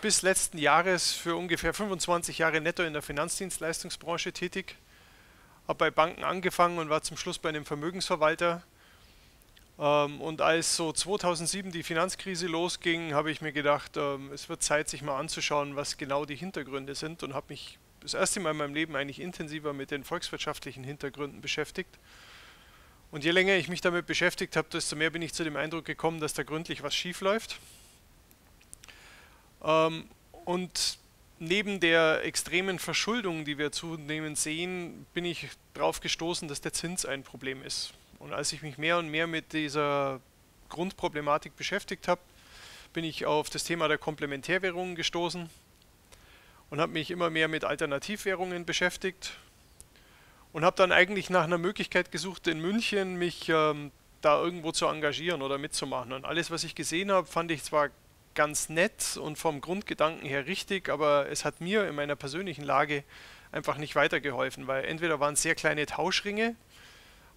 bis letzten Jahres für ungefähr 25 Jahre netto in der Finanzdienstleistungsbranche tätig. Habe bei Banken angefangen und war zum Schluss bei einem Vermögensverwalter. Ähm, und als so 2007 die Finanzkrise losging, habe ich mir gedacht, ähm, es wird Zeit, sich mal anzuschauen, was genau die Hintergründe sind und habe mich das erste Mal in meinem Leben eigentlich intensiver mit den volkswirtschaftlichen Hintergründen beschäftigt. Und je länger ich mich damit beschäftigt habe, desto mehr bin ich zu dem Eindruck gekommen, dass da gründlich was schief läuft. Ähm, und neben der extremen Verschuldung, die wir zunehmend sehen, bin ich darauf gestoßen, dass der Zins ein Problem ist. Und als ich mich mehr und mehr mit dieser Grundproblematik beschäftigt habe, bin ich auf das Thema der Komplementärwährungen gestoßen und habe mich immer mehr mit Alternativwährungen beschäftigt und habe dann eigentlich nach einer Möglichkeit gesucht, in München mich ähm, da irgendwo zu engagieren oder mitzumachen. Und alles, was ich gesehen habe, fand ich zwar ganz nett und vom Grundgedanken her richtig, aber es hat mir in meiner persönlichen Lage einfach nicht weitergeholfen, weil entweder waren es sehr kleine Tauschringe,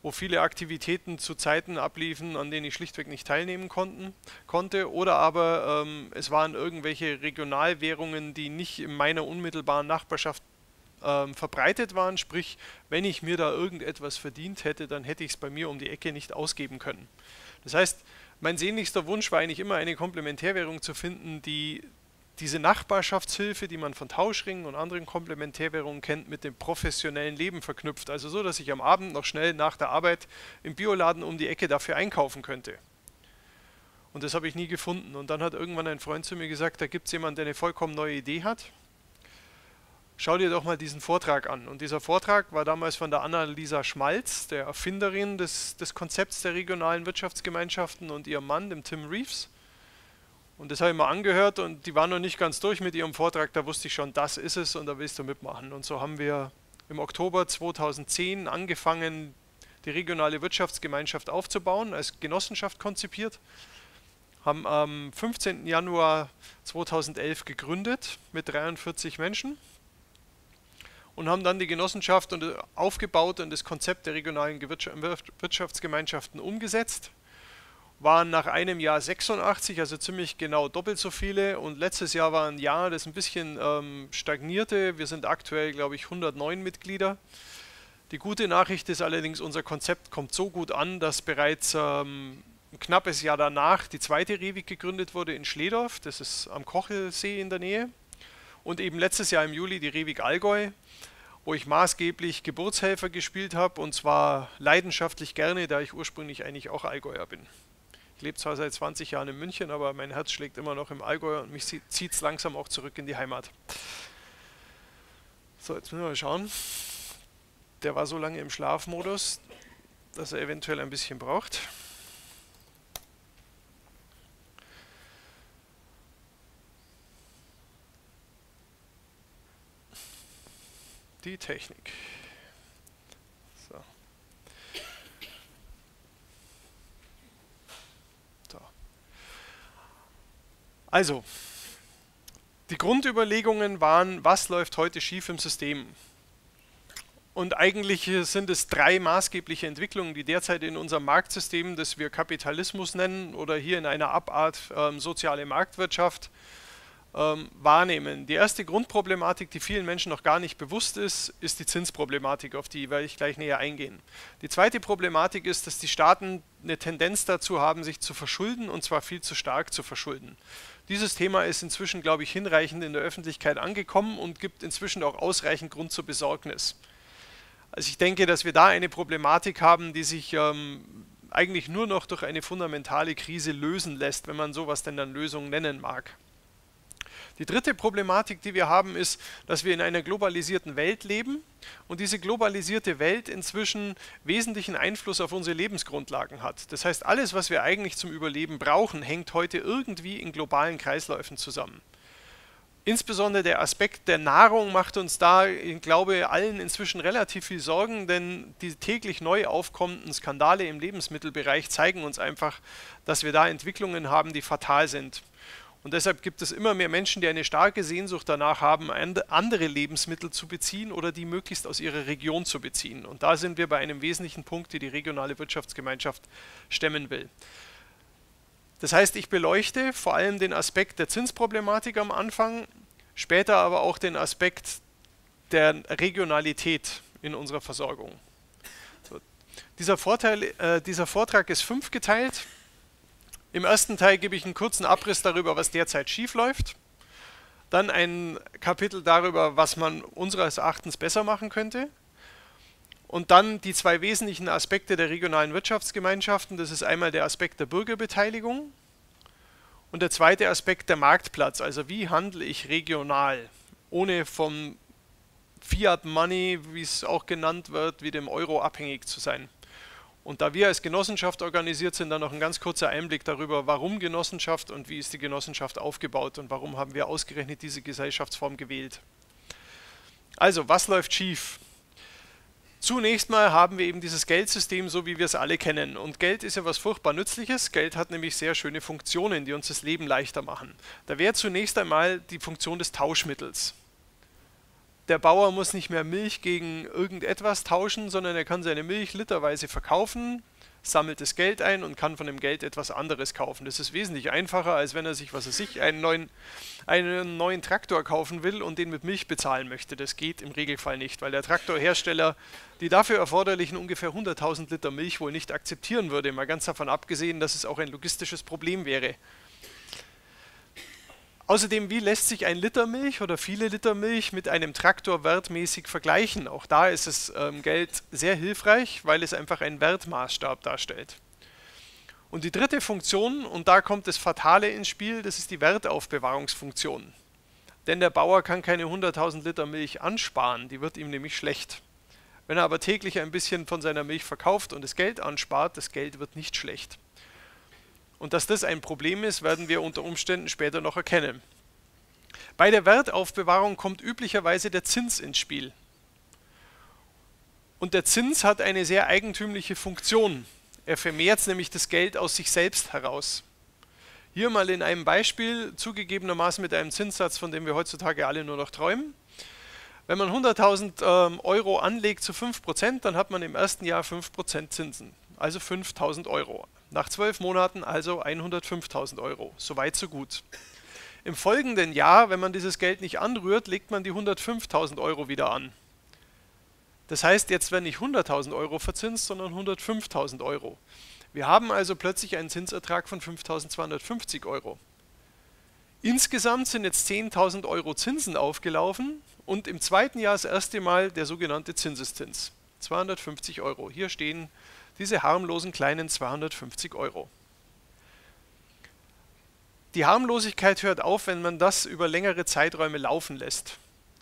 wo viele Aktivitäten zu Zeiten abliefen, an denen ich schlichtweg nicht teilnehmen konnten, konnte, oder aber ähm, es waren irgendwelche Regionalwährungen, die nicht in meiner unmittelbaren Nachbarschaft ähm, verbreitet waren, sprich, wenn ich mir da irgendetwas verdient hätte, dann hätte ich es bei mir um die Ecke nicht ausgeben können. Das heißt, mein sehnlichster Wunsch war eigentlich immer eine Komplementärwährung zu finden, die diese Nachbarschaftshilfe, die man von Tauschringen und anderen Komplementärwährungen kennt, mit dem professionellen Leben verknüpft. Also so, dass ich am Abend noch schnell nach der Arbeit im Bioladen um die Ecke dafür einkaufen könnte. Und das habe ich nie gefunden. Und dann hat irgendwann ein Freund zu mir gesagt, da gibt es jemanden, der eine vollkommen neue Idee hat. Schau dir doch mal diesen Vortrag an. Und dieser Vortrag war damals von der Annalisa Schmalz, der Erfinderin des, des Konzepts der regionalen Wirtschaftsgemeinschaften und ihrem Mann, dem Tim Reeves. Und das habe ich mir angehört und die waren noch nicht ganz durch mit ihrem Vortrag. Da wusste ich schon, das ist es und da willst du mitmachen. Und so haben wir im Oktober 2010 angefangen, die regionale Wirtschaftsgemeinschaft aufzubauen, als Genossenschaft konzipiert. Haben am 15. Januar 2011 gegründet mit 43 Menschen und haben dann die Genossenschaft aufgebaut und das Konzept der regionalen Wirtschaftsgemeinschaften umgesetzt waren nach einem Jahr 86, also ziemlich genau doppelt so viele. Und letztes Jahr war ein Jahr, das ein bisschen ähm, stagnierte. Wir sind aktuell, glaube ich, 109 Mitglieder. Die gute Nachricht ist allerdings, unser Konzept kommt so gut an, dass bereits ähm, ein knappes Jahr danach die zweite Revik gegründet wurde in Schledorf. Das ist am Kochelsee in der Nähe. Und eben letztes Jahr im Juli die Revik Allgäu, wo ich maßgeblich Geburtshelfer gespielt habe und zwar leidenschaftlich gerne, da ich ursprünglich eigentlich auch Allgäuer bin. Ich lebe zwar seit 20 Jahren in München, aber mein Herz schlägt immer noch im Allgäu und mich zieht es langsam auch zurück in die Heimat. So, jetzt müssen wir mal schauen. Der war so lange im Schlafmodus, dass er eventuell ein bisschen braucht. Die Technik. Also, die Grundüberlegungen waren, was läuft heute schief im System? Und eigentlich sind es drei maßgebliche Entwicklungen, die derzeit in unserem Marktsystem, das wir Kapitalismus nennen oder hier in einer Abart ähm, soziale Marktwirtschaft, ähm, wahrnehmen. Die erste Grundproblematik, die vielen Menschen noch gar nicht bewusst ist, ist die Zinsproblematik, auf die werde ich gleich näher eingehen. Die zweite Problematik ist, dass die Staaten eine Tendenz dazu haben, sich zu verschulden und zwar viel zu stark zu verschulden. Dieses Thema ist inzwischen, glaube ich, hinreichend in der Öffentlichkeit angekommen und gibt inzwischen auch ausreichend Grund zur Besorgnis. Also ich denke, dass wir da eine Problematik haben, die sich ähm, eigentlich nur noch durch eine fundamentale Krise lösen lässt, wenn man sowas denn dann Lösung nennen mag. Die dritte Problematik, die wir haben, ist, dass wir in einer globalisierten Welt leben und diese globalisierte Welt inzwischen wesentlichen Einfluss auf unsere Lebensgrundlagen hat. Das heißt, alles, was wir eigentlich zum Überleben brauchen, hängt heute irgendwie in globalen Kreisläufen zusammen. Insbesondere der Aspekt der Nahrung macht uns da, ich glaube, allen inzwischen relativ viel Sorgen, denn die täglich neu aufkommenden Skandale im Lebensmittelbereich zeigen uns einfach, dass wir da Entwicklungen haben, die fatal sind. Und deshalb gibt es immer mehr Menschen, die eine starke Sehnsucht danach haben, andere Lebensmittel zu beziehen oder die möglichst aus ihrer Region zu beziehen. Und da sind wir bei einem wesentlichen Punkt, den die regionale Wirtschaftsgemeinschaft stemmen will. Das heißt, ich beleuchte vor allem den Aspekt der Zinsproblematik am Anfang, später aber auch den Aspekt der Regionalität in unserer Versorgung. So. Dieser, Vorteil, äh, dieser Vortrag ist fünf geteilt. Im ersten Teil gebe ich einen kurzen Abriss darüber, was derzeit schief läuft. Dann ein Kapitel darüber, was man unseres Erachtens besser machen könnte. Und dann die zwei wesentlichen Aspekte der regionalen Wirtschaftsgemeinschaften. Das ist einmal der Aspekt der Bürgerbeteiligung und der zweite Aspekt der Marktplatz. Also wie handle ich regional, ohne vom Fiat Money, wie es auch genannt wird, wie dem Euro abhängig zu sein. Und da wir als Genossenschaft organisiert sind, dann noch ein ganz kurzer Einblick darüber, warum Genossenschaft und wie ist die Genossenschaft aufgebaut und warum haben wir ausgerechnet diese Gesellschaftsform gewählt. Also, was läuft schief? Zunächst mal haben wir eben dieses Geldsystem, so wie wir es alle kennen. Und Geld ist ja was furchtbar Nützliches. Geld hat nämlich sehr schöne Funktionen, die uns das Leben leichter machen. Da wäre zunächst einmal die Funktion des Tauschmittels. Der Bauer muss nicht mehr Milch gegen irgendetwas tauschen, sondern er kann seine Milch literweise verkaufen, sammelt das Geld ein und kann von dem Geld etwas anderes kaufen. Das ist wesentlich einfacher, als wenn er sich, was er sich, einen neuen, einen neuen Traktor kaufen will und den mit Milch bezahlen möchte. Das geht im Regelfall nicht, weil der Traktorhersteller die dafür erforderlichen ungefähr 100.000 Liter Milch wohl nicht akzeptieren würde, mal ganz davon abgesehen, dass es auch ein logistisches Problem wäre. Außerdem, wie lässt sich ein Liter Milch oder viele Liter Milch mit einem Traktor wertmäßig vergleichen? Auch da ist es ähm, Geld sehr hilfreich, weil es einfach einen Wertmaßstab darstellt. Und die dritte Funktion, und da kommt das Fatale ins Spiel, das ist die Wertaufbewahrungsfunktion. Denn der Bauer kann keine 100.000 Liter Milch ansparen, die wird ihm nämlich schlecht. Wenn er aber täglich ein bisschen von seiner Milch verkauft und das Geld anspart, das Geld wird nicht schlecht. Und dass das ein Problem ist, werden wir unter Umständen später noch erkennen. Bei der Wertaufbewahrung kommt üblicherweise der Zins ins Spiel. Und der Zins hat eine sehr eigentümliche Funktion. Er vermehrt nämlich das Geld aus sich selbst heraus. Hier mal in einem Beispiel, zugegebenermaßen mit einem Zinssatz, von dem wir heutzutage alle nur noch träumen. Wenn man 100.000 ähm, Euro anlegt zu 5%, dann hat man im ersten Jahr 5% Zinsen, also 5.000 Euro. Nach zwölf Monaten also 105.000 Euro. Soweit, so gut. Im folgenden Jahr, wenn man dieses Geld nicht anrührt, legt man die 105.000 Euro wieder an. Das heißt, jetzt werden nicht 100.000 Euro verzinst, sondern 105.000 Euro. Wir haben also plötzlich einen Zinsertrag von 5.250 Euro. Insgesamt sind jetzt 10.000 Euro Zinsen aufgelaufen und im zweiten Jahr das erste Mal der sogenannte Zinseszins. 250 Euro. Hier stehen diese harmlosen kleinen 250 Euro. Die Harmlosigkeit hört auf, wenn man das über längere Zeiträume laufen lässt.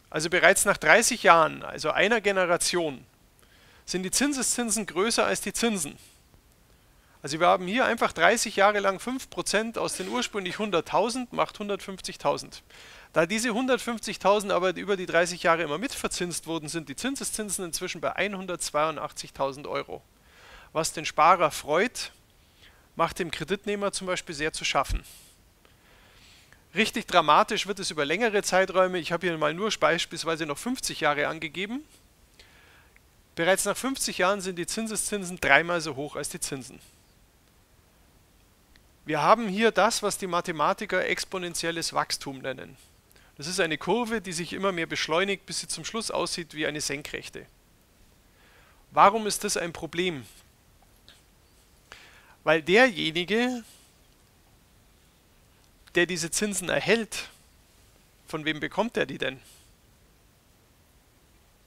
Also bereits nach 30 Jahren, also einer Generation, sind die Zinseszinsen größer als die Zinsen. Also wir haben hier einfach 30 Jahre lang 5% aus den ursprünglich 100.000 macht 150.000. Da diese 150.000 aber über die 30 Jahre immer mitverzinst wurden, sind die Zinseszinsen inzwischen bei 182.000 Euro was den Sparer freut, macht dem Kreditnehmer zum Beispiel sehr zu schaffen. Richtig dramatisch wird es über längere Zeiträume. Ich habe hier mal nur beispielsweise noch 50 Jahre angegeben. Bereits nach 50 Jahren sind die Zinseszinsen dreimal so hoch als die Zinsen. Wir haben hier das, was die Mathematiker exponentielles Wachstum nennen. Das ist eine Kurve, die sich immer mehr beschleunigt, bis sie zum Schluss aussieht wie eine Senkrechte. Warum ist das ein Problem? Weil derjenige, der diese Zinsen erhält, von wem bekommt er die denn?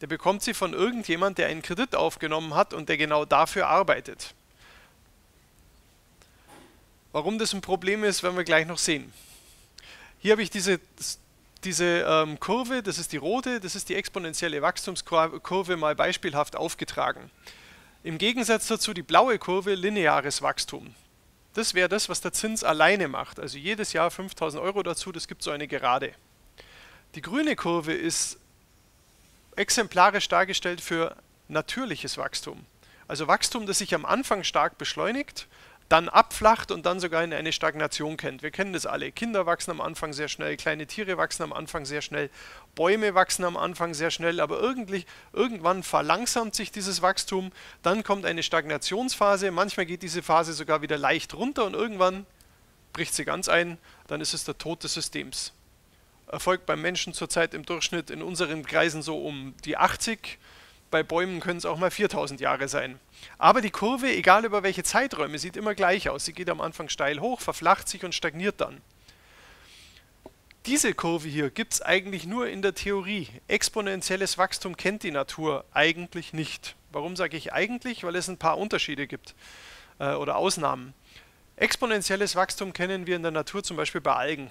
Der bekommt sie von irgendjemand, der einen Kredit aufgenommen hat und der genau dafür arbeitet. Warum das ein Problem ist, werden wir gleich noch sehen. Hier habe ich diese, diese ähm, Kurve, das ist die rote, das ist die exponentielle Wachstumskurve mal beispielhaft aufgetragen. Im Gegensatz dazu die blaue Kurve lineares Wachstum. Das wäre das, was der Zins alleine macht. Also jedes Jahr 5000 Euro dazu, das gibt so eine Gerade. Die grüne Kurve ist exemplarisch dargestellt für natürliches Wachstum. Also Wachstum, das sich am Anfang stark beschleunigt dann abflacht und dann sogar in eine Stagnation kennt. Wir kennen das alle. Kinder wachsen am Anfang sehr schnell, kleine Tiere wachsen am Anfang sehr schnell, Bäume wachsen am Anfang sehr schnell, aber irgendwann verlangsamt sich dieses Wachstum, dann kommt eine Stagnationsphase, manchmal geht diese Phase sogar wieder leicht runter und irgendwann bricht sie ganz ein, dann ist es der Tod des Systems. Erfolgt beim Menschen zurzeit im Durchschnitt in unseren Kreisen so um die 80. Bei Bäumen können es auch mal 4000 Jahre sein. Aber die Kurve, egal über welche Zeiträume, sieht immer gleich aus. Sie geht am Anfang steil hoch, verflacht sich und stagniert dann. Diese Kurve hier gibt es eigentlich nur in der Theorie. Exponentielles Wachstum kennt die Natur eigentlich nicht. Warum sage ich eigentlich? Weil es ein paar Unterschiede gibt äh, oder Ausnahmen. Exponentielles Wachstum kennen wir in der Natur zum Beispiel bei Algen.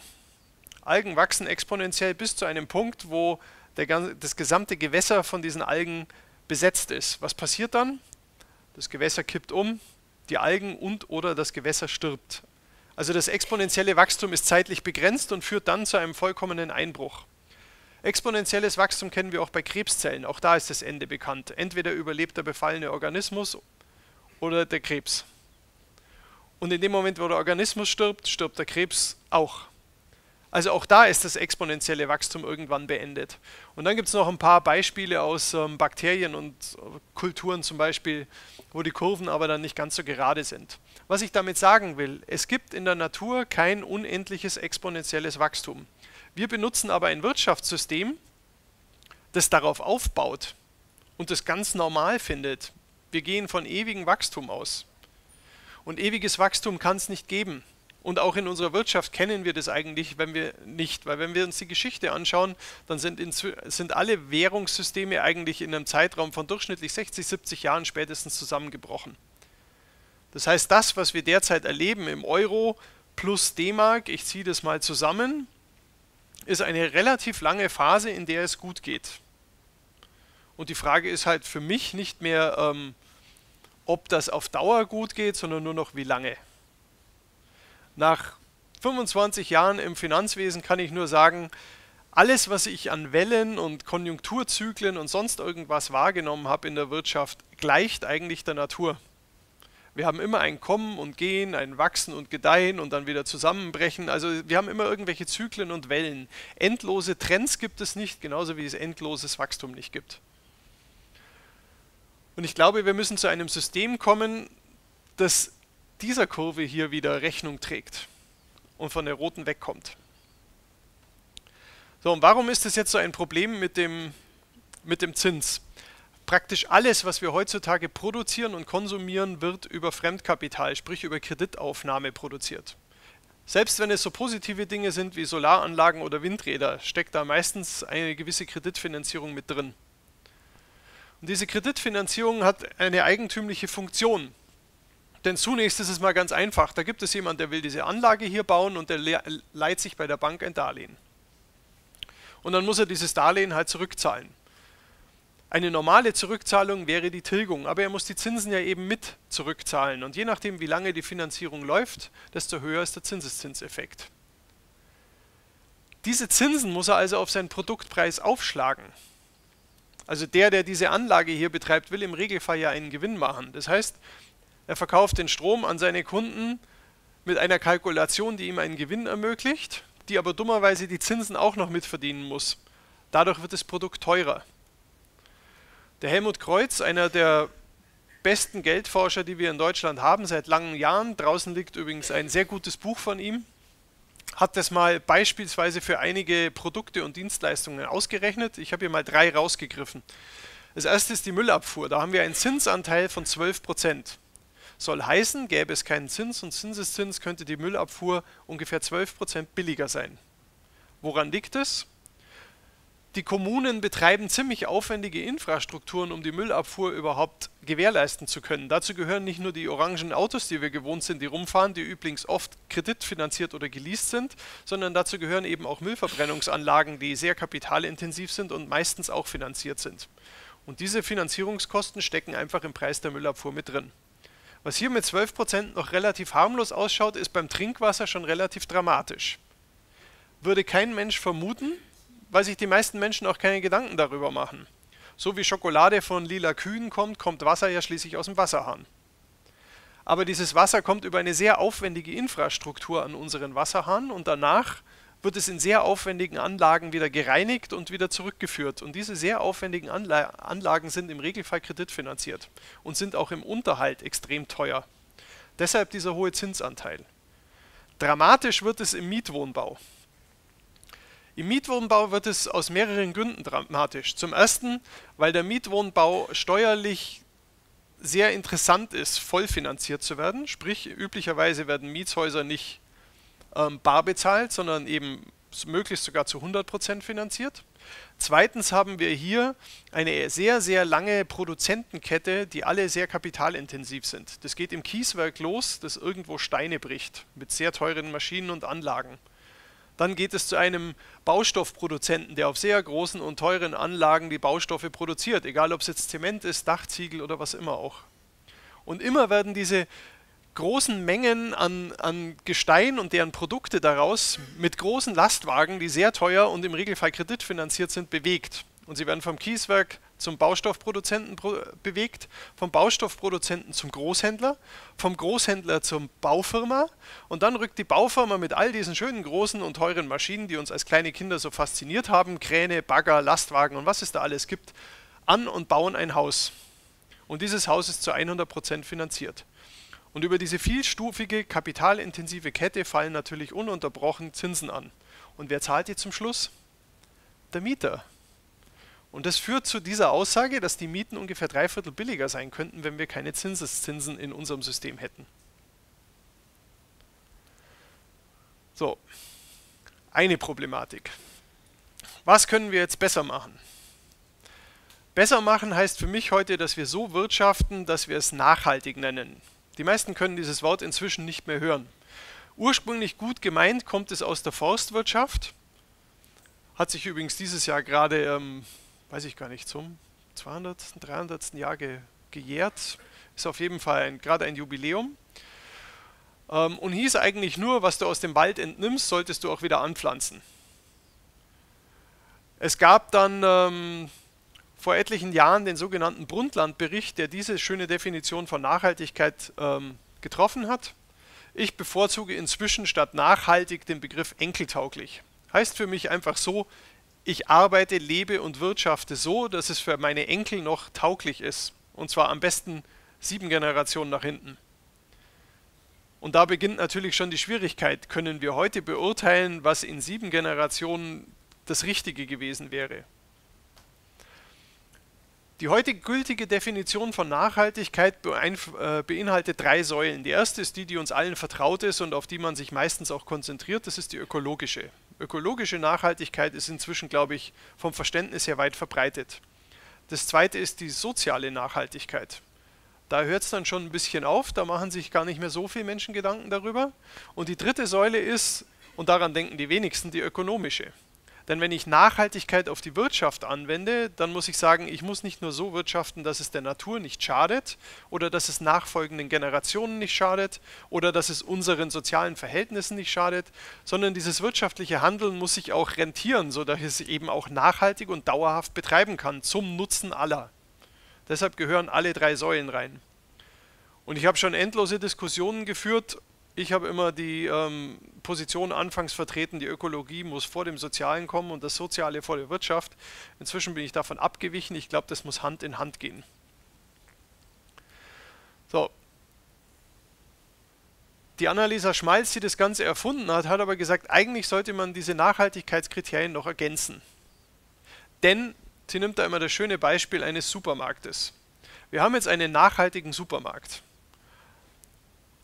Algen wachsen exponentiell bis zu einem Punkt, wo der, das gesamte Gewässer von diesen Algen besetzt ist. Was passiert dann? Das Gewässer kippt um, die Algen und oder das Gewässer stirbt. Also das exponentielle Wachstum ist zeitlich begrenzt und führt dann zu einem vollkommenen Einbruch. Exponentielles Wachstum kennen wir auch bei Krebszellen. Auch da ist das Ende bekannt. Entweder überlebt der befallene Organismus oder der Krebs. Und in dem Moment, wo der Organismus stirbt, stirbt der Krebs auch. Also auch da ist das exponentielle Wachstum irgendwann beendet. Und dann gibt es noch ein paar Beispiele aus ähm, Bakterien und äh, Kulturen zum Beispiel, wo die Kurven aber dann nicht ganz so gerade sind. Was ich damit sagen will, es gibt in der Natur kein unendliches exponentielles Wachstum. Wir benutzen aber ein Wirtschaftssystem, das darauf aufbaut und das ganz normal findet. Wir gehen von ewigem Wachstum aus. Und ewiges Wachstum kann es nicht geben. Und auch in unserer Wirtschaft kennen wir das eigentlich, wenn wir nicht, weil wenn wir uns die Geschichte anschauen, dann sind, in, sind alle Währungssysteme eigentlich in einem Zeitraum von durchschnittlich 60, 70 Jahren spätestens zusammengebrochen. Das heißt, das, was wir derzeit erleben im Euro plus D-Mark, ich ziehe das mal zusammen, ist eine relativ lange Phase, in der es gut geht. Und die Frage ist halt für mich nicht mehr, ähm, ob das auf Dauer gut geht, sondern nur noch wie lange. Nach 25 Jahren im Finanzwesen kann ich nur sagen, alles, was ich an Wellen und Konjunkturzyklen und sonst irgendwas wahrgenommen habe in der Wirtschaft, gleicht eigentlich der Natur. Wir haben immer ein Kommen und Gehen, ein Wachsen und Gedeihen und dann wieder Zusammenbrechen. Also wir haben immer irgendwelche Zyklen und Wellen. Endlose Trends gibt es nicht, genauso wie es endloses Wachstum nicht gibt. Und ich glaube, wir müssen zu einem System kommen, das dieser Kurve hier wieder Rechnung trägt und von der roten wegkommt. So, und warum ist das jetzt so ein Problem mit dem, mit dem Zins? Praktisch alles, was wir heutzutage produzieren und konsumieren, wird über Fremdkapital, sprich über Kreditaufnahme produziert. Selbst wenn es so positive Dinge sind wie Solaranlagen oder Windräder, steckt da meistens eine gewisse Kreditfinanzierung mit drin. Und diese Kreditfinanzierung hat eine eigentümliche Funktion. Denn zunächst ist es mal ganz einfach. Da gibt es jemanden, der will diese Anlage hier bauen und der leiht sich bei der Bank ein Darlehen. Und dann muss er dieses Darlehen halt zurückzahlen. Eine normale Zurückzahlung wäre die Tilgung, aber er muss die Zinsen ja eben mit zurückzahlen. Und je nachdem, wie lange die Finanzierung läuft, desto höher ist der Zinseszinseffekt. Diese Zinsen muss er also auf seinen Produktpreis aufschlagen. Also der, der diese Anlage hier betreibt, will im Regelfall ja einen Gewinn machen. Das heißt, er verkauft den Strom an seine Kunden mit einer Kalkulation, die ihm einen Gewinn ermöglicht, die aber dummerweise die Zinsen auch noch mitverdienen muss. Dadurch wird das Produkt teurer. Der Helmut Kreuz, einer der besten Geldforscher, die wir in Deutschland haben, seit langen Jahren, draußen liegt übrigens ein sehr gutes Buch von ihm, hat das mal beispielsweise für einige Produkte und Dienstleistungen ausgerechnet. Ich habe hier mal drei rausgegriffen. Das erste ist die Müllabfuhr. Da haben wir einen Zinsanteil von 12 Prozent. Soll heißen, gäbe es keinen Zins und Zinseszins, könnte die Müllabfuhr ungefähr 12% billiger sein. Woran liegt es? Die Kommunen betreiben ziemlich aufwendige Infrastrukturen, um die Müllabfuhr überhaupt gewährleisten zu können. Dazu gehören nicht nur die orangen Autos, die wir gewohnt sind, die rumfahren, die übrigens oft kreditfinanziert oder geleast sind, sondern dazu gehören eben auch Müllverbrennungsanlagen, die sehr kapitalintensiv sind und meistens auch finanziert sind. Und diese Finanzierungskosten stecken einfach im Preis der Müllabfuhr mit drin. Was hier mit 12% noch relativ harmlos ausschaut, ist beim Trinkwasser schon relativ dramatisch. Würde kein Mensch vermuten, weil sich die meisten Menschen auch keine Gedanken darüber machen. So wie Schokolade von lila Kühen kommt, kommt Wasser ja schließlich aus dem Wasserhahn. Aber dieses Wasser kommt über eine sehr aufwendige Infrastruktur an unseren Wasserhahn und danach wird es in sehr aufwendigen Anlagen wieder gereinigt und wieder zurückgeführt. Und diese sehr aufwendigen Anla Anlagen sind im Regelfall kreditfinanziert und sind auch im Unterhalt extrem teuer. Deshalb dieser hohe Zinsanteil. Dramatisch wird es im Mietwohnbau. Im Mietwohnbau wird es aus mehreren Gründen dramatisch. Zum ersten, weil der Mietwohnbau steuerlich sehr interessant ist, vollfinanziert zu werden. Sprich, üblicherweise werden Mietshäuser nicht ähm, bar bezahlt, sondern eben möglichst sogar zu 100% finanziert. Zweitens haben wir hier eine sehr, sehr lange Produzentenkette, die alle sehr kapitalintensiv sind. Das geht im Kieswerk los, das irgendwo Steine bricht, mit sehr teuren Maschinen und Anlagen. Dann geht es zu einem Baustoffproduzenten, der auf sehr großen und teuren Anlagen die Baustoffe produziert, egal ob es jetzt Zement ist, Dachziegel oder was immer auch. Und immer werden diese großen Mengen an, an Gestein und deren Produkte daraus mit großen Lastwagen, die sehr teuer und im Regelfall kreditfinanziert sind, bewegt. Und sie werden vom Kieswerk zum Baustoffproduzenten bewegt, vom Baustoffproduzenten zum Großhändler, vom Großhändler zum Baufirma und dann rückt die Baufirma mit all diesen schönen großen und teuren Maschinen, die uns als kleine Kinder so fasziniert haben, Kräne, Bagger, Lastwagen und was es da alles gibt, an und bauen ein Haus. Und dieses Haus ist zu 100% finanziert. Und über diese vielstufige, kapitalintensive Kette fallen natürlich ununterbrochen Zinsen an. Und wer zahlt die zum Schluss? Der Mieter. Und das führt zu dieser Aussage, dass die Mieten ungefähr drei Viertel billiger sein könnten, wenn wir keine Zinseszinsen in unserem System hätten. So, eine Problematik. Was können wir jetzt besser machen? Besser machen heißt für mich heute, dass wir so wirtschaften, dass wir es nachhaltig nennen. Die meisten können dieses Wort inzwischen nicht mehr hören. Ursprünglich gut gemeint kommt es aus der Forstwirtschaft, hat sich übrigens dieses Jahr gerade, ähm, weiß ich gar nicht, zum 200., 300. Jahr ge gejährt. Ist auf jeden Fall gerade ein Jubiläum. Ähm, und hieß eigentlich nur, was du aus dem Wald entnimmst, solltest du auch wieder anpflanzen. Es gab dann ähm, vor etlichen Jahren den sogenannten Brundtland-Bericht, der diese schöne Definition von Nachhaltigkeit ähm, getroffen hat. Ich bevorzuge inzwischen statt nachhaltig den Begriff enkeltauglich. Heißt für mich einfach so, ich arbeite, lebe und wirtschafte so, dass es für meine Enkel noch tauglich ist. Und zwar am besten sieben Generationen nach hinten. Und da beginnt natürlich schon die Schwierigkeit. Können wir heute beurteilen, was in sieben Generationen das Richtige gewesen wäre? Die heutige gültige Definition von Nachhaltigkeit äh, beinhaltet drei Säulen. Die erste ist die, die uns allen vertraut ist und auf die man sich meistens auch konzentriert. Das ist die ökologische. Ökologische Nachhaltigkeit ist inzwischen, glaube ich, vom Verständnis her weit verbreitet. Das zweite ist die soziale Nachhaltigkeit. Da hört es dann schon ein bisschen auf, da machen sich gar nicht mehr so viele Menschen Gedanken darüber. Und die dritte Säule ist, und daran denken die wenigsten, die ökonomische. Denn wenn ich Nachhaltigkeit auf die Wirtschaft anwende, dann muss ich sagen, ich muss nicht nur so wirtschaften, dass es der Natur nicht schadet oder dass es nachfolgenden Generationen nicht schadet oder dass es unseren sozialen Verhältnissen nicht schadet, sondern dieses wirtschaftliche Handeln muss sich auch rentieren, sodass ich es eben auch nachhaltig und dauerhaft betreiben kann, zum Nutzen aller. Deshalb gehören alle drei Säulen rein. Und ich habe schon endlose Diskussionen geführt, ich habe immer die ähm, Position anfangs vertreten, die Ökologie muss vor dem Sozialen kommen und das Soziale vor der Wirtschaft. Inzwischen bin ich davon abgewichen. Ich glaube, das muss Hand in Hand gehen. So. Die Annalisa Schmalz, die das Ganze erfunden hat, hat aber gesagt, eigentlich sollte man diese Nachhaltigkeitskriterien noch ergänzen. Denn sie nimmt da immer das schöne Beispiel eines Supermarktes. Wir haben jetzt einen nachhaltigen Supermarkt.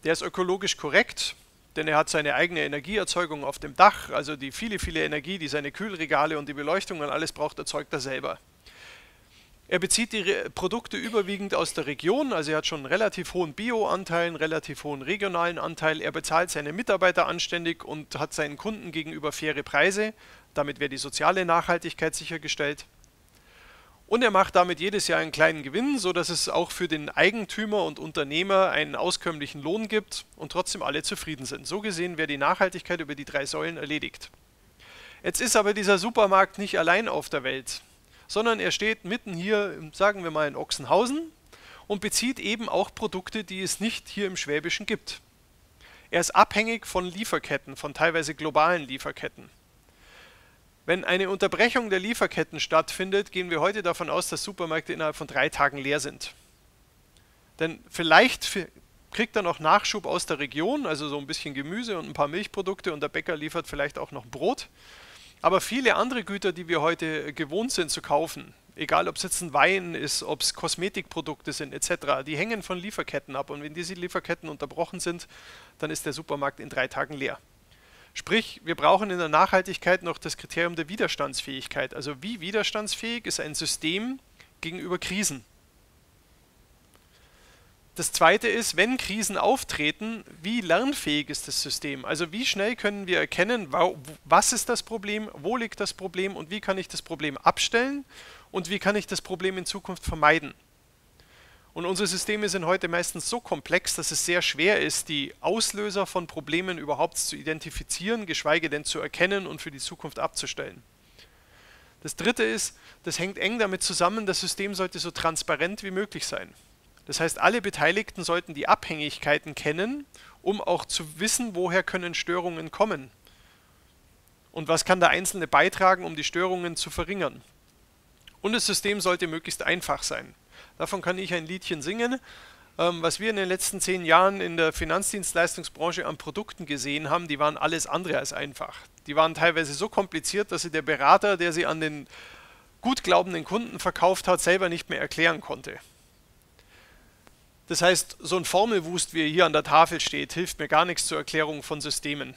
Der ist ökologisch korrekt, denn er hat seine eigene Energieerzeugung auf dem Dach, also die viele, viele Energie, die seine Kühlregale und die Beleuchtung und alles braucht, erzeugt er selber. Er bezieht die Produkte überwiegend aus der Region, also er hat schon einen relativ hohen Bio-Anteil, einen relativ hohen regionalen Anteil. Er bezahlt seine Mitarbeiter anständig und hat seinen Kunden gegenüber faire Preise. Damit wäre die soziale Nachhaltigkeit sichergestellt. Und er macht damit jedes Jahr einen kleinen Gewinn, sodass es auch für den Eigentümer und Unternehmer einen auskömmlichen Lohn gibt und trotzdem alle zufrieden sind. So gesehen wäre die Nachhaltigkeit über die drei Säulen erledigt. Jetzt ist aber dieser Supermarkt nicht allein auf der Welt, sondern er steht mitten hier, sagen wir mal in Ochsenhausen und bezieht eben auch Produkte, die es nicht hier im Schwäbischen gibt. Er ist abhängig von Lieferketten, von teilweise globalen Lieferketten. Wenn eine Unterbrechung der Lieferketten stattfindet, gehen wir heute davon aus, dass Supermärkte innerhalb von drei Tagen leer sind. Denn vielleicht kriegt dann auch Nachschub aus der Region, also so ein bisschen Gemüse und ein paar Milchprodukte und der Bäcker liefert vielleicht auch noch Brot. Aber viele andere Güter, die wir heute gewohnt sind zu kaufen, egal ob es jetzt ein Wein ist, ob es Kosmetikprodukte sind etc., die hängen von Lieferketten ab und wenn diese Lieferketten unterbrochen sind, dann ist der Supermarkt in drei Tagen leer. Sprich, wir brauchen in der Nachhaltigkeit noch das Kriterium der Widerstandsfähigkeit. Also wie widerstandsfähig ist ein System gegenüber Krisen? Das zweite ist, wenn Krisen auftreten, wie lernfähig ist das System? Also wie schnell können wir erkennen, was ist das Problem, wo liegt das Problem und wie kann ich das Problem abstellen und wie kann ich das Problem in Zukunft vermeiden? Und unsere Systeme sind heute meistens so komplex, dass es sehr schwer ist, die Auslöser von Problemen überhaupt zu identifizieren, geschweige denn zu erkennen und für die Zukunft abzustellen. Das dritte ist, das hängt eng damit zusammen, das System sollte so transparent wie möglich sein. Das heißt, alle Beteiligten sollten die Abhängigkeiten kennen, um auch zu wissen, woher können Störungen kommen. Und was kann der Einzelne beitragen, um die Störungen zu verringern. Und das System sollte möglichst einfach sein. Davon kann ich ein Liedchen singen. Ähm, was wir in den letzten zehn Jahren in der Finanzdienstleistungsbranche an Produkten gesehen haben, die waren alles andere als einfach. Die waren teilweise so kompliziert, dass sie der Berater, der sie an den gut glaubenden Kunden verkauft hat, selber nicht mehr erklären konnte. Das heißt, so ein Formelwust, wie er hier an der Tafel steht, hilft mir gar nichts zur Erklärung von Systemen.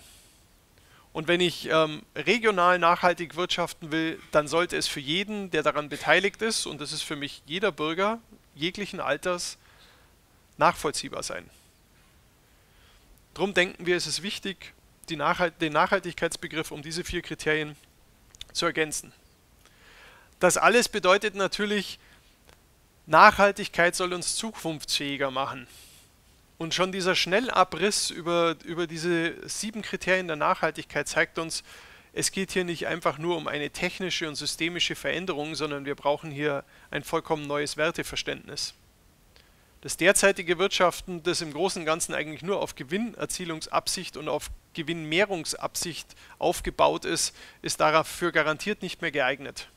Und wenn ich ähm, regional nachhaltig wirtschaften will, dann sollte es für jeden, der daran beteiligt ist, und das ist für mich jeder Bürger jeglichen Alters, nachvollziehbar sein. Darum denken wir, es ist wichtig, Nachhalt den Nachhaltigkeitsbegriff um diese vier Kriterien zu ergänzen. Das alles bedeutet natürlich, Nachhaltigkeit soll uns zukunftsfähiger machen. Und schon dieser Schnellabriss über, über diese sieben Kriterien der Nachhaltigkeit zeigt uns, es geht hier nicht einfach nur um eine technische und systemische Veränderung, sondern wir brauchen hier ein vollkommen neues Werteverständnis. Das derzeitige Wirtschaften, das im Großen und Ganzen eigentlich nur auf Gewinnerzielungsabsicht und auf Gewinnmehrungsabsicht aufgebaut ist, ist dafür garantiert nicht mehr geeignet.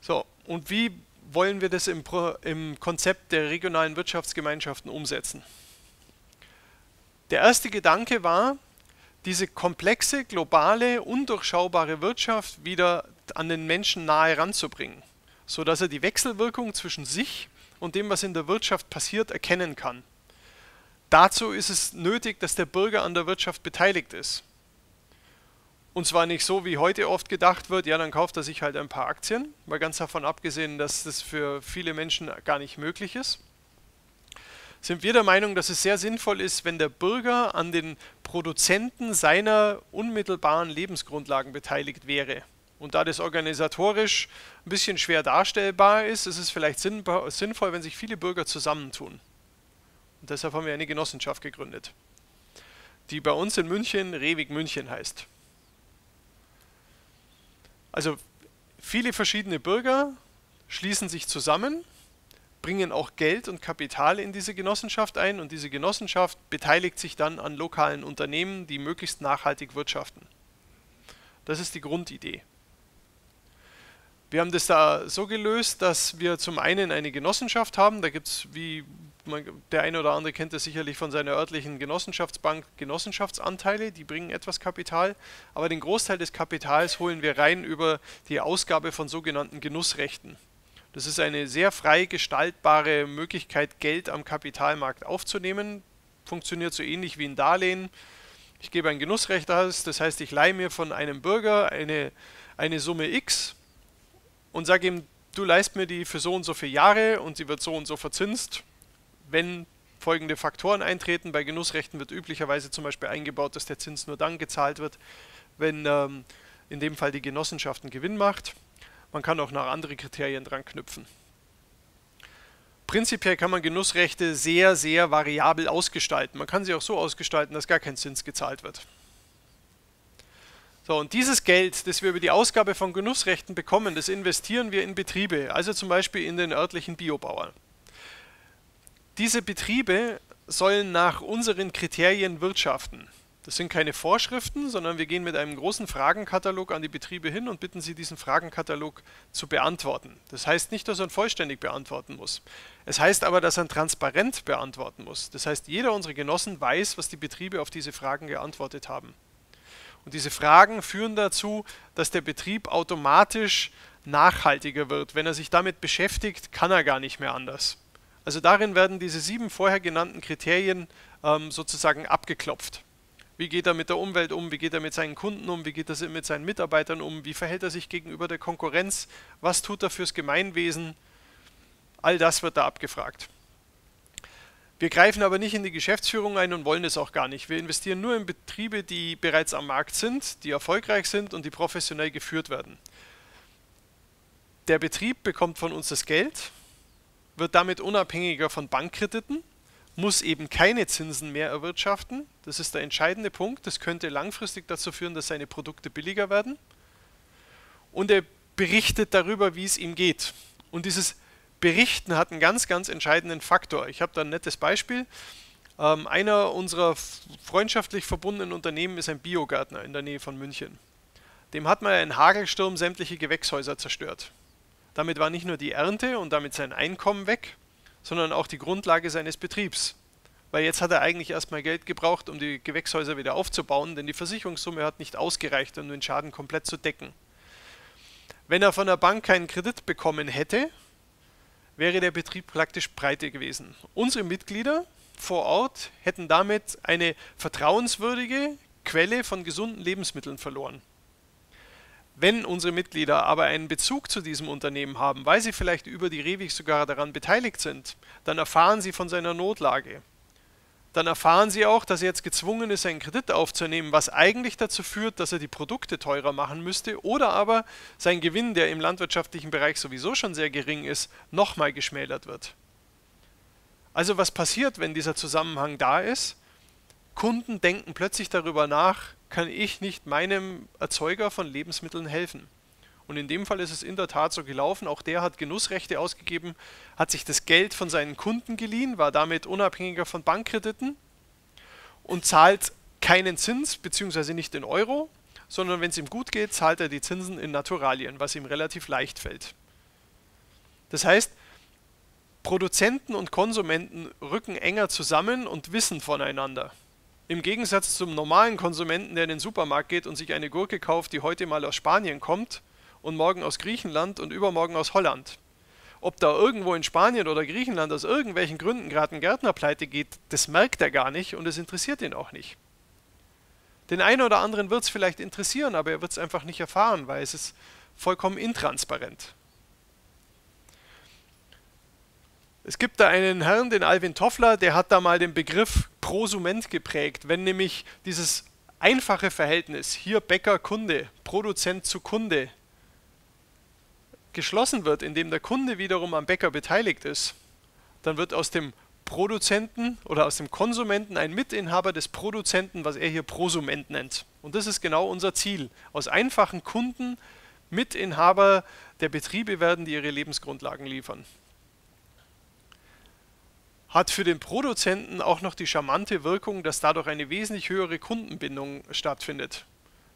So, und wie wollen wir das im, Pro im Konzept der regionalen Wirtschaftsgemeinschaften umsetzen? Der erste Gedanke war, diese komplexe, globale, undurchschaubare Wirtschaft wieder an den Menschen nahe ranzubringen, sodass er die Wechselwirkung zwischen sich und dem, was in der Wirtschaft passiert, erkennen kann. Dazu ist es nötig, dass der Bürger an der Wirtschaft beteiligt ist. Und zwar nicht so, wie heute oft gedacht wird, ja, dann kauft er sich halt ein paar Aktien, mal ganz davon abgesehen, dass das für viele Menschen gar nicht möglich ist. Sind wir der Meinung, dass es sehr sinnvoll ist, wenn der Bürger an den Produzenten seiner unmittelbaren Lebensgrundlagen beteiligt wäre. Und da das organisatorisch ein bisschen schwer darstellbar ist, ist es vielleicht sinnvoll, wenn sich viele Bürger zusammentun. Und deshalb haben wir eine Genossenschaft gegründet, die bei uns in München Rewig München heißt. Also viele verschiedene Bürger schließen sich zusammen, bringen auch Geld und Kapital in diese Genossenschaft ein und diese Genossenschaft beteiligt sich dann an lokalen Unternehmen, die möglichst nachhaltig wirtschaften. Das ist die Grundidee. Wir haben das da so gelöst, dass wir zum einen eine Genossenschaft haben, da gibt es wie der eine oder andere kennt es sicherlich von seiner örtlichen Genossenschaftsbank, Genossenschaftsanteile, die bringen etwas Kapital, aber den Großteil des Kapitals holen wir rein über die Ausgabe von sogenannten Genussrechten. Das ist eine sehr frei gestaltbare Möglichkeit, Geld am Kapitalmarkt aufzunehmen. Funktioniert so ähnlich wie ein Darlehen. Ich gebe ein Genussrecht aus, das heißt, ich leihe mir von einem Bürger eine, eine Summe X und sage ihm, du leist mir die für so und so viele Jahre und sie wird so und so verzinst wenn folgende Faktoren eintreten. Bei Genussrechten wird üblicherweise zum Beispiel eingebaut, dass der Zins nur dann gezahlt wird, wenn ähm, in dem Fall die Genossenschaft einen Gewinn macht. Man kann auch nach andere Kriterien dran knüpfen. Prinzipiell kann man Genussrechte sehr, sehr variabel ausgestalten. Man kann sie auch so ausgestalten, dass gar kein Zins gezahlt wird. So, und dieses Geld, das wir über die Ausgabe von Genussrechten bekommen, das investieren wir in Betriebe, also zum Beispiel in den örtlichen Biobauern. Diese Betriebe sollen nach unseren Kriterien wirtschaften. Das sind keine Vorschriften, sondern wir gehen mit einem großen Fragenkatalog an die Betriebe hin und bitten sie, diesen Fragenkatalog zu beantworten. Das heißt nicht, dass er vollständig beantworten muss. Es heißt aber, dass er transparent beantworten muss. Das heißt, jeder unserer Genossen weiß, was die Betriebe auf diese Fragen geantwortet haben. Und diese Fragen führen dazu, dass der Betrieb automatisch nachhaltiger wird. Wenn er sich damit beschäftigt, kann er gar nicht mehr anders. Also darin werden diese sieben vorher genannten Kriterien ähm, sozusagen abgeklopft. Wie geht er mit der Umwelt um? Wie geht er mit seinen Kunden um? Wie geht er mit seinen Mitarbeitern um? Wie verhält er sich gegenüber der Konkurrenz? Was tut er fürs Gemeinwesen? All das wird da abgefragt. Wir greifen aber nicht in die Geschäftsführung ein und wollen es auch gar nicht. Wir investieren nur in Betriebe, die bereits am Markt sind, die erfolgreich sind und die professionell geführt werden. Der Betrieb bekommt von uns das Geld, wird damit unabhängiger von Bankkrediten muss eben keine Zinsen mehr erwirtschaften. Das ist der entscheidende Punkt. Das könnte langfristig dazu führen, dass seine Produkte billiger werden. Und er berichtet darüber, wie es ihm geht. Und dieses Berichten hat einen ganz, ganz entscheidenden Faktor. Ich habe da ein nettes Beispiel. Ähm, einer unserer freundschaftlich verbundenen Unternehmen ist ein Biogärtner in der Nähe von München. Dem hat mal ein Hagelsturm sämtliche Gewächshäuser zerstört. Damit war nicht nur die Ernte und damit sein Einkommen weg, sondern auch die Grundlage seines Betriebs. Weil jetzt hat er eigentlich erstmal Geld gebraucht, um die Gewächshäuser wieder aufzubauen, denn die Versicherungssumme hat nicht ausgereicht, um den Schaden komplett zu decken. Wenn er von der Bank keinen Kredit bekommen hätte, wäre der Betrieb praktisch breite gewesen. Unsere Mitglieder vor Ort hätten damit eine vertrauenswürdige Quelle von gesunden Lebensmitteln verloren. Wenn unsere Mitglieder aber einen Bezug zu diesem Unternehmen haben, weil sie vielleicht über die Rewig sogar daran beteiligt sind, dann erfahren sie von seiner Notlage. Dann erfahren sie auch, dass er jetzt gezwungen ist, einen Kredit aufzunehmen, was eigentlich dazu führt, dass er die Produkte teurer machen müsste oder aber sein Gewinn, der im landwirtschaftlichen Bereich sowieso schon sehr gering ist, nochmal geschmälert wird. Also was passiert, wenn dieser Zusammenhang da ist? Kunden denken plötzlich darüber nach, kann ich nicht meinem Erzeuger von Lebensmitteln helfen. Und in dem Fall ist es in der Tat so gelaufen. Auch der hat Genussrechte ausgegeben, hat sich das Geld von seinen Kunden geliehen, war damit unabhängiger von Bankkrediten und zahlt keinen Zins, beziehungsweise nicht in Euro, sondern wenn es ihm gut geht, zahlt er die Zinsen in Naturalien, was ihm relativ leicht fällt. Das heißt, Produzenten und Konsumenten rücken enger zusammen und wissen voneinander. Im Gegensatz zum normalen Konsumenten, der in den Supermarkt geht und sich eine Gurke kauft, die heute mal aus Spanien kommt und morgen aus Griechenland und übermorgen aus Holland. Ob da irgendwo in Spanien oder Griechenland aus irgendwelchen Gründen gerade ein Gärtner pleite geht, das merkt er gar nicht und es interessiert ihn auch nicht. Den einen oder anderen wird es vielleicht interessieren, aber er wird es einfach nicht erfahren, weil es ist vollkommen intransparent. Es gibt da einen Herrn, den Alvin Toffler, der hat da mal den Begriff Prosument geprägt. Wenn nämlich dieses einfache Verhältnis, hier Bäcker Kunde, Produzent zu Kunde, geschlossen wird, indem der Kunde wiederum am Bäcker beteiligt ist, dann wird aus dem Produzenten oder aus dem Konsumenten ein Mitinhaber des Produzenten, was er hier Prosument nennt. Und das ist genau unser Ziel. Aus einfachen Kunden Mitinhaber der Betriebe werden, die ihre Lebensgrundlagen liefern hat für den Produzenten auch noch die charmante Wirkung, dass dadurch eine wesentlich höhere Kundenbindung stattfindet,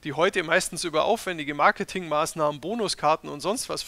die heute meistens über aufwendige Marketingmaßnahmen, Bonuskarten und sonst was